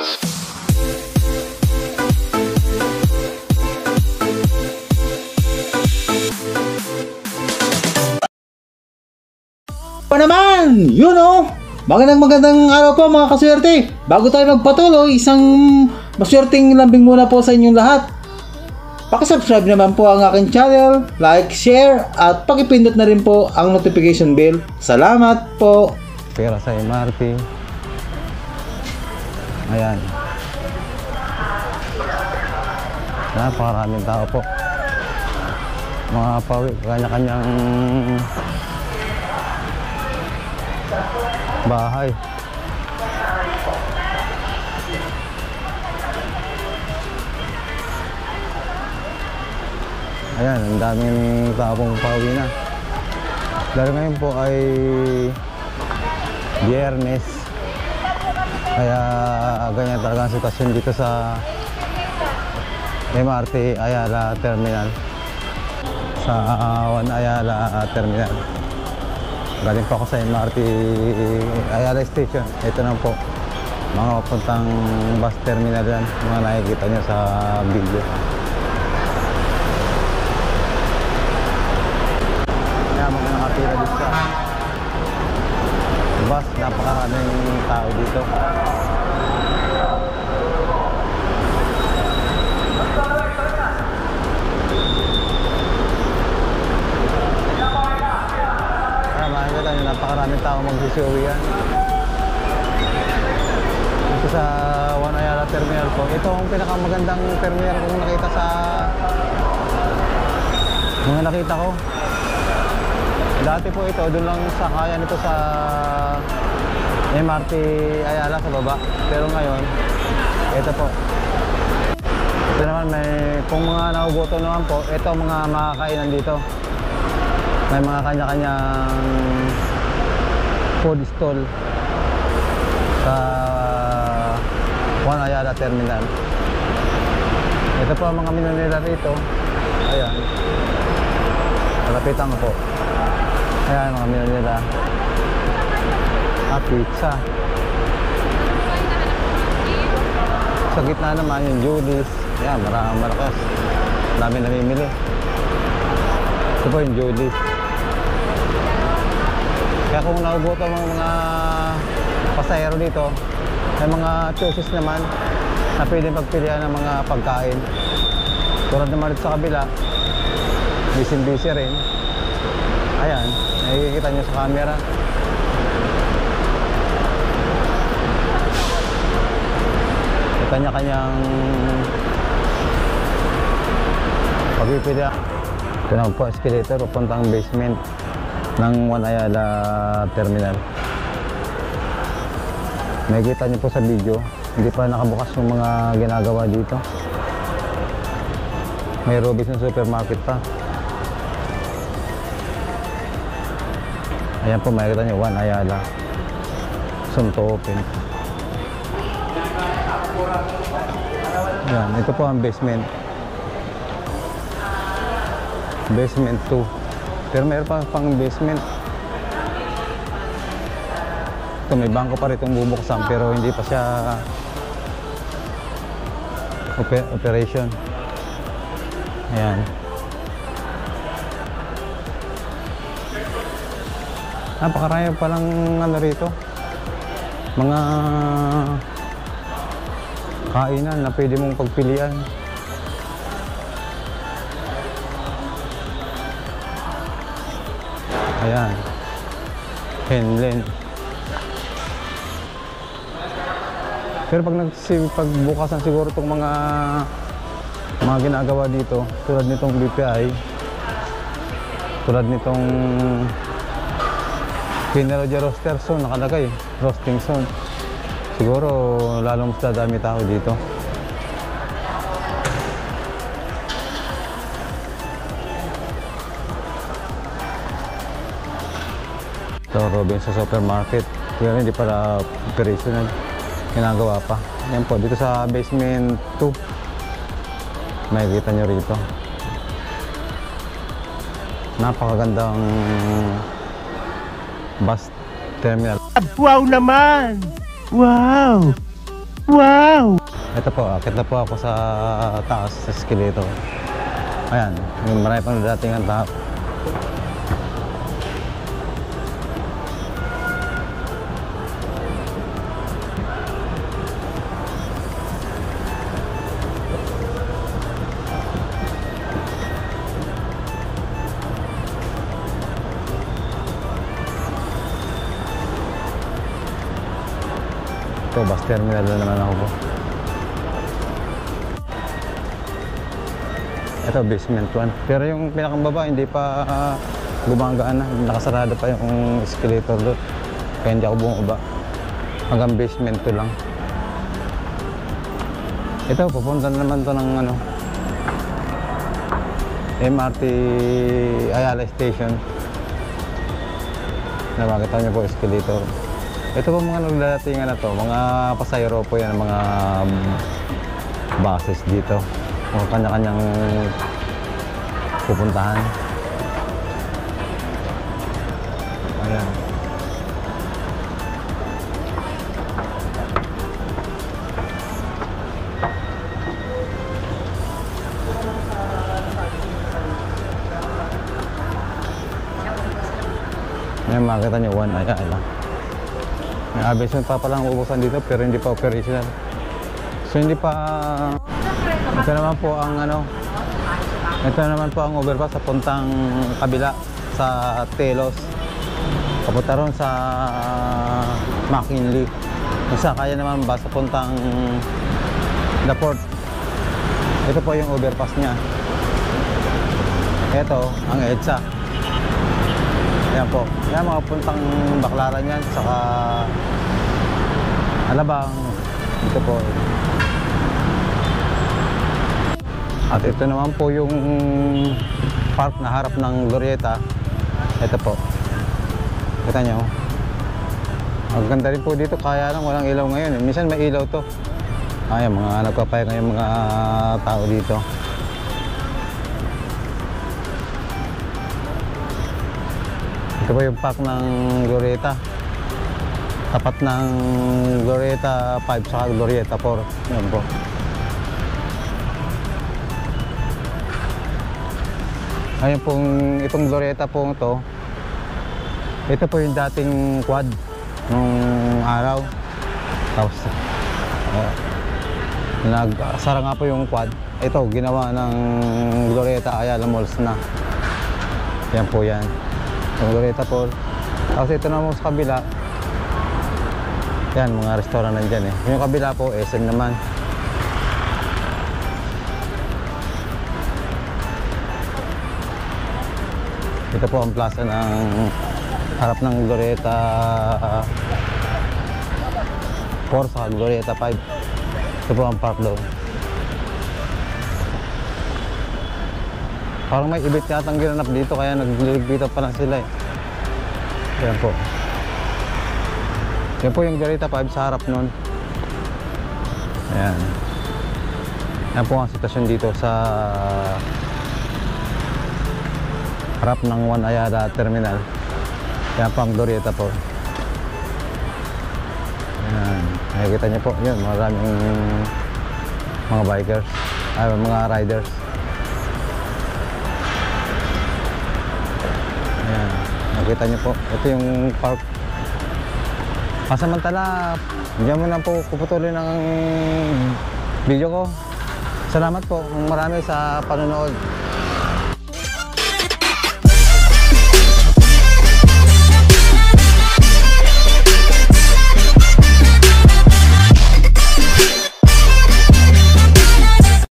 Pa naman! Yun oh! Magandang magandang araw po mga kaswerte! Bago tayo magpatuloy, isang maswerteng lambing muna po sa inyong lahat. Pakisubscribe naman po ang aking channel, like, share, at pakipindot na rin po ang notification bell. Salamat po! pera sa MRT. Ayan. Napakaraming tao po. Mga pawi, kanya-kanyang bahay. Ayan, ang daming tao pong pauwi na. Dahil ngayon po ay Biyernes. Kaya ganyan talaga ang sitwasyon dito sa MRT Ayala Terminal. Sa uh, One Ayala Terminal. Galing po ako sa MRT Ayala Station. Ito na po. Mga papuntang bus terminal yan. Mga nakikita nyo sa video. Kaya mga nakapila dito sa bus, napakaraming tao dito. Kaya makikita nyo, napakaraming tao magsisuwi yan. Dito sa One Ayala Terminal po. Ito ang pinakamagandang terminal kong nakita sa mga nakita ko. Dati po ito, doon lang sa kaya nito sa MRT Ayala sa baba. Pero ngayon, ito po. Ito naman may, kung mga nauboto naman po, ito mga makakainan dito. May mga kanya-kanyang food stall sa Juan Ayala Terminal. Ito po ang mga menu nila rito. Ayan. Malapitan po. Ayan, mga menu nila. Ah, pizza. Sa gitna naman yung Judy's. Ayan, maraming malakas. Dami namimili. Ito po yung Judy's. Kaya kung nauboto ang mga pasahero dito, may mga choices naman na pwedeng pagpilian ng mga pagkain. Tulad naman sa kabila, busy-busy rin. Ayan, nakikita nyo sa camera. Kanya-kanyang pagpipili. Ito na po escalator papuntang basement ng One Ayala Terminal. Nakikita nyo po sa video, hindi pa nakabukas yung mga ginagawa dito. May Robinson Supermarket pa. Ayan po, makikita nyo, One Ayala. Soon to open. Ayan, ito po ang basement. Basement 2. Pero mayroon pa pang basement. Ito, may bangko pa rito bubuksan pero hindi pa siya ope- operation. Ayan. Napakarami palang ano rito. Mga kainan na pwede mong pagpilian. Ayan. Henlen. Pero pag nagsi pagbukasan siguro itong mga mga ginagawa dito, tulad nitong BPI, tulad nitong General Roaster Zone nakalagay, roasting zone. Siguro lalong mas dadami tao dito. Ito, Robinson Supermarket. Pero hindi pala operational. Ginagawa pa. Yan po, dito sa basement 2. Makikita nyo rito. Napakagandang bus terminal. Wow naman! Wow! Ito po, akit na po ako sa taas sa escalator. Ayan, yung marami pang dating ang Ito, bus terminal na naman ako po. Ito, basement 1. Pero yung pinakambaba, hindi pa uh, gumagaan na. Nakasarado pa yung escalator doon. Kaya hindi ako bumaba. Hanggang basement 2 lang. Ito, pupunta na naman to ng ano, MRT Ayala Station. Na makita niyo po escalator. Ito po mga naglalatingan na to, mga pasayro po yan, mga um, buses dito. Mga kanya-kanyang pupuntahan. Ayan. Ayan, makikita nyo, one eye, ala. May aviation pa palang ubusan dito pero hindi pa operational. So hindi pa ito naman po ang ano ito naman po ang overpass sa puntang kabila sa Telos. Papunta ron sa McKinley. Isa kaya naman ba sa puntang The Port. Ito po yung overpass niya. Ito ang EDSA. Ayan po. Yan mga puntang baklaran yan. Saka Alabang. Ito po. At ito naman po yung park na harap ng Glorieta. Ito po. Kita nyo. Ang ganda rin po dito. Kaya lang walang ilaw ngayon. Minsan may ilaw to. Ayan, mga nagpapaya ngayon mga tao dito. Ito po yung park ng Glorieta. Tapat ng Glorieta 5 sa Glorieta 4. Yan po. Ayun pong itong Glorieta po to. Ito po yung dating quad nung araw. Tapos uh, nagsara nga po yung quad. Ito ginawa ng Glorieta Ayala Malls na. Yan po yan. Glorieta po. Tapos ito naman sa kabila. Yan, mga restaurant nandyan eh. Yung kabila po, SM naman. Ito po ang plaza ng harap ng Glorieta 4 sa Glorieta 5. Ito po ang park doon. Parang may ibit yata ang ginanap dito kaya nagliligpitan pa lang sila eh. Yan po. Yan po yung Glorieta 5 sa harap nun. Ayan. Yan po ang sitwasyon dito sa harap ng One Ayala Terminal. Yan po ang Glorieta po. Ayan. Nakikita niyo po, yun, maraming mga bikers, ay mga riders. Nakita niyo po, ito yung park. Pasamantala, diyan mo na po puputulin ng video ko. Salamat po marami sa panonood.